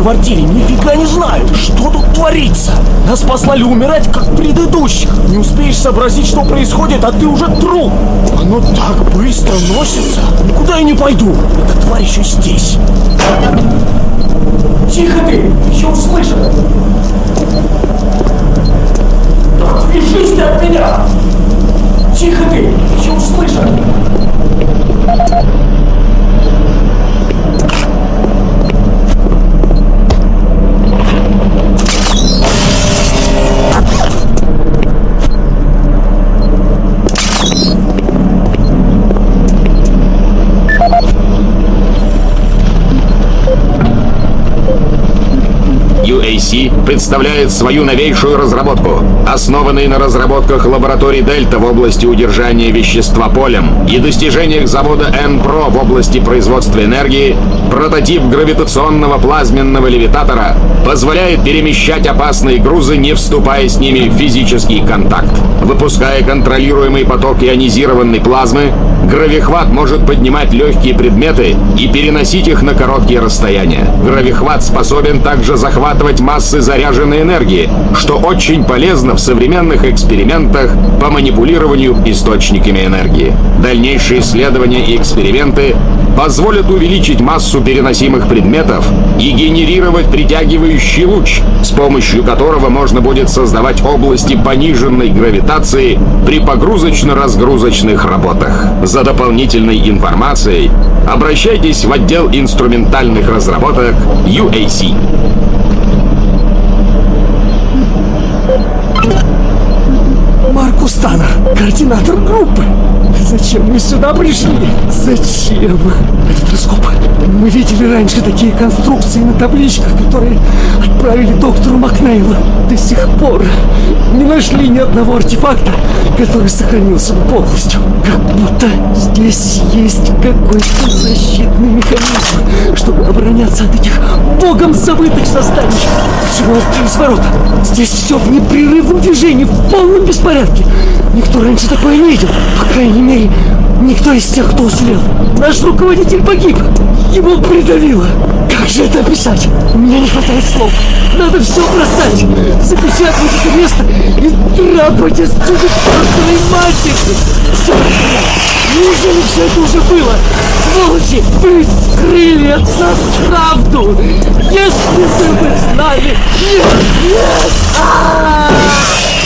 штаб-квартире нифига не знают, что тут творится. Нас послали умирать, как предыдущих. Не успеешь сообразить, что происходит, а ты уже труп. Оно так быстро носится. Никуда я не пойду. Эта тварь еще здесь. Тихо ты, еще услышал. Отвяжись ты от меня. Тихо ты, еще услышал. UAC представляет свою новейшую разработку, основанный на разработках лаборатории Дельта в области удержания вещества полем и достижениях завода N-Pro в области производства энергии, прототип гравитационного плазменного левитатора позволяет перемещать опасные грузы, не вступая с ними в физический контакт. Выпуская контролируемый поток ионизированной плазмы, гравихват может поднимать легкие предметы и переносить их на короткие расстояния. Гравихват способен также захватывать массы заряженной энергии, что очень полезно в современных экспериментах по манипулированию источниками энергии. Дальнейшие исследования и эксперименты позволят увеличить массу переносимых предметов и генерировать притягивающий луч, с помощью которого можно будет создавать области пониженной гравитации при погрузочно-разгрузочных работах. За дополнительной информацией обращайтесь в отдел инструментальных разработок UAC. Маркус Таннер, координатор группы. Зачем мы сюда пришли? Зачем? Этот раскоп. Мы видели раньше такие конструкции на табличках, которые отправили доктору Макнейлу. До сих пор не нашли ни одного артефакта, который сохранился полностью. Как будто здесь есть какой-то защитный механизм, чтобы обороняться от этих богом забытых созданий. Почему открылись ворота? Здесь все в непрерывном движении, в полном беспорядке. Никто раньше такое не видел. По крайней мере, никто из тех, кто уцелел. Наш руководитель погиб. Его придавило. Как же это описать? Меня не хватает слов. Надо все бросать. Запечатать это место и трапать отсюда чертовой матери. Все Неужели все это уже было? Сволочи, вы скрыли от нас правду! Если бы вы знали! Нет, нет! А-а-а! Солдат,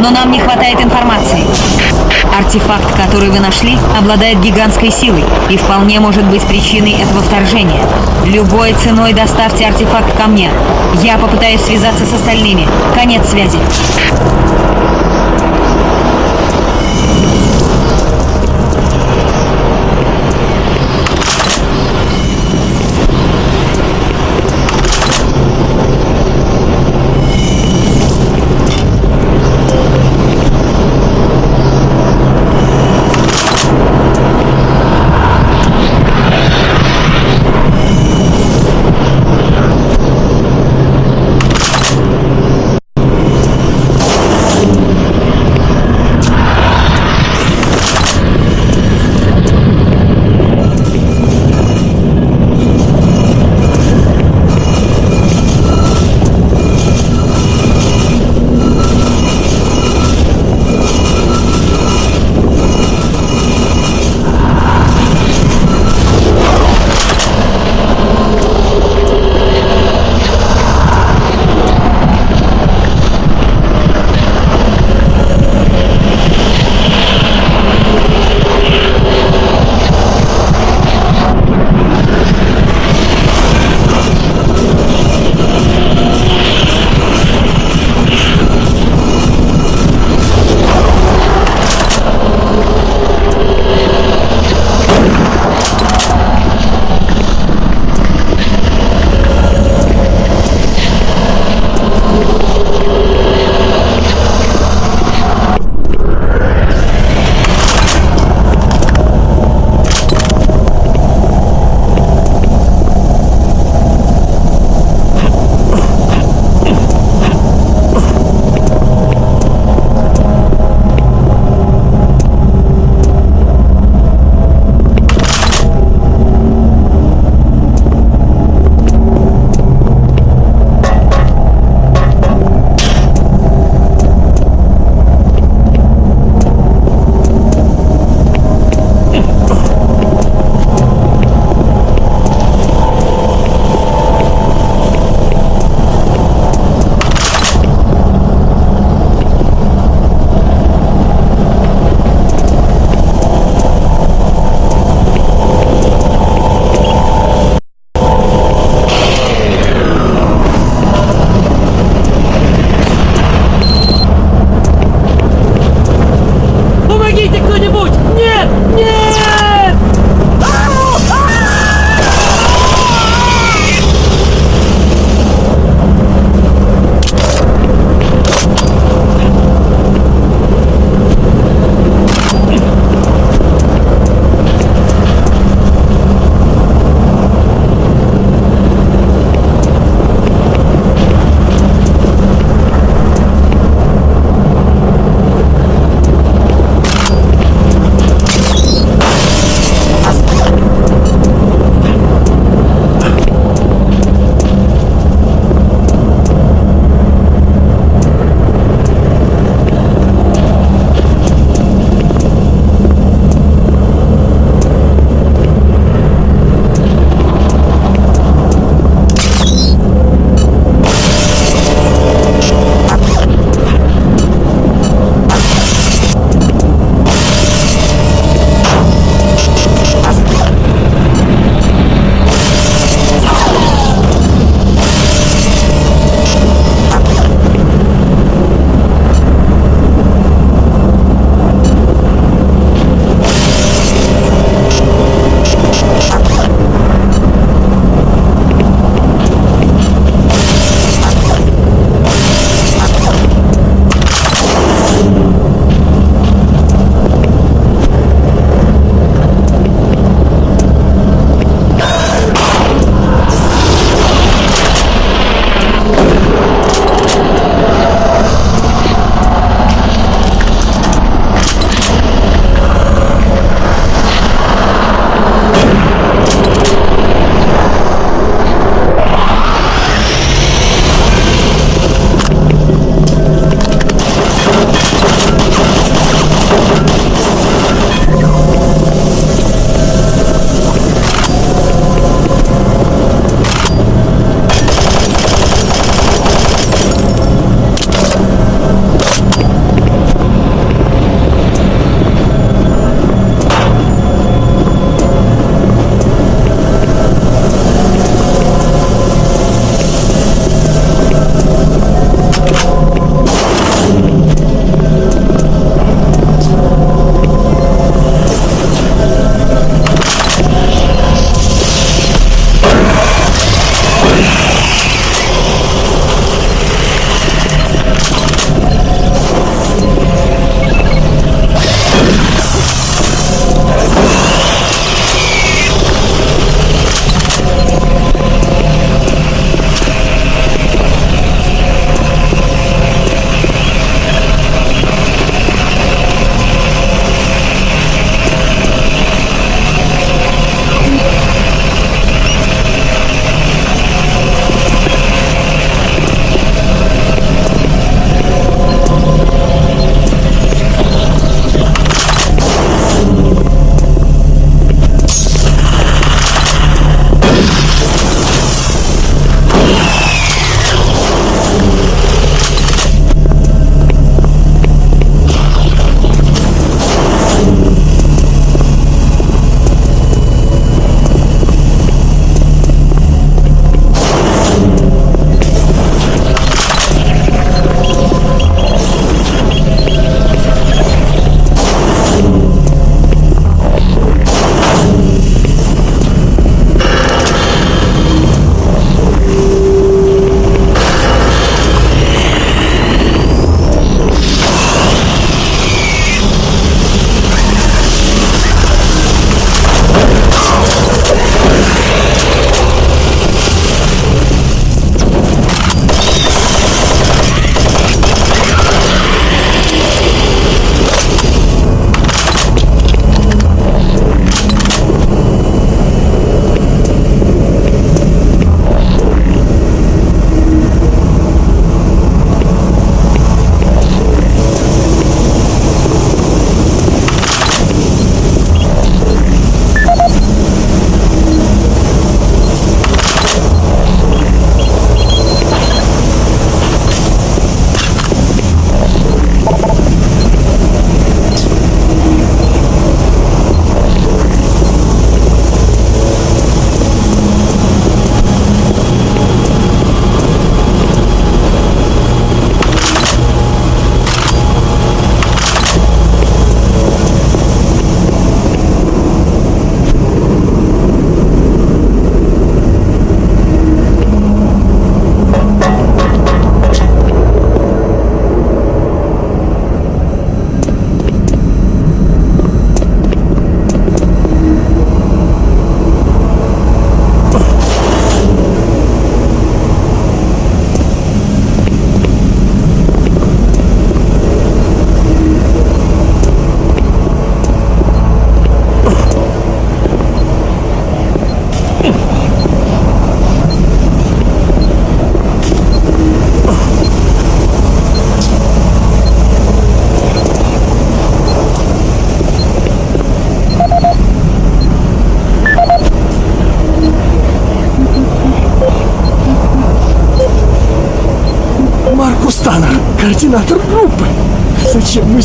но нам не хватает информации. Артефакт, который вы нашли, обладает гигантской силой и вполне может быть причиной этого вторжения. Любой ценой доставьте артефакт ко мне. Я попытаюсь связаться с остальными. Конец связи.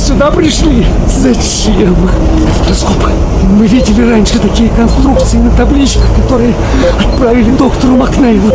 сюда пришли? Зачем? Раскоп, мы видели раньше такие конструкции на табличках, которые отправили доктору Макнейлу.